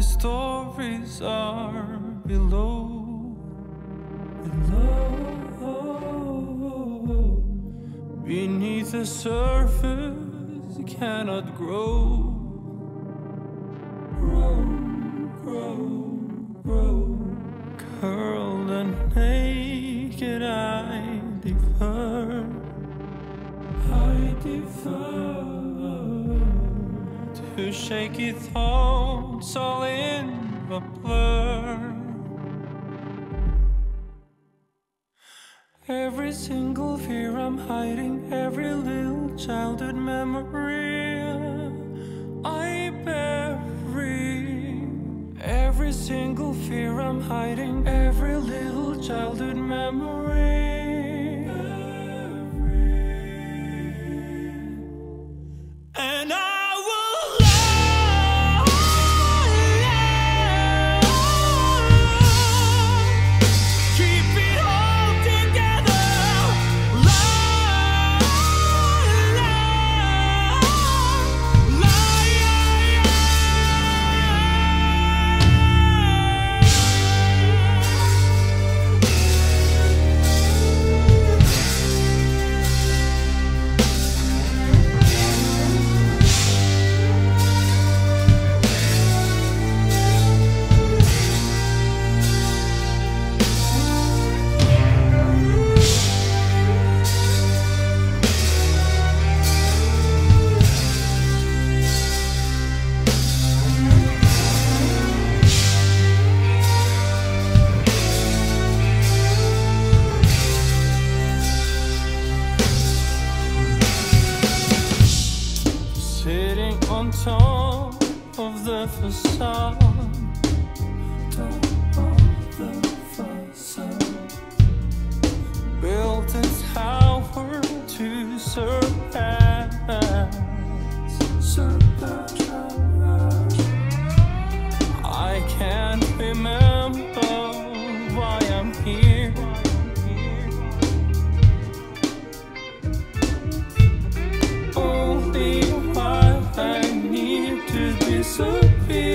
my stories are below. Below. Beneath the surface, cannot grow. Grow, grow, grow. Curled and naked, I defer. I defer to shaky thoughts all in a blur. Every single fear I'm hiding, every little childhood memory I bury. Every single fear I'm hiding, every little childhood memory. The facade. Built a tower to surpass. disappear.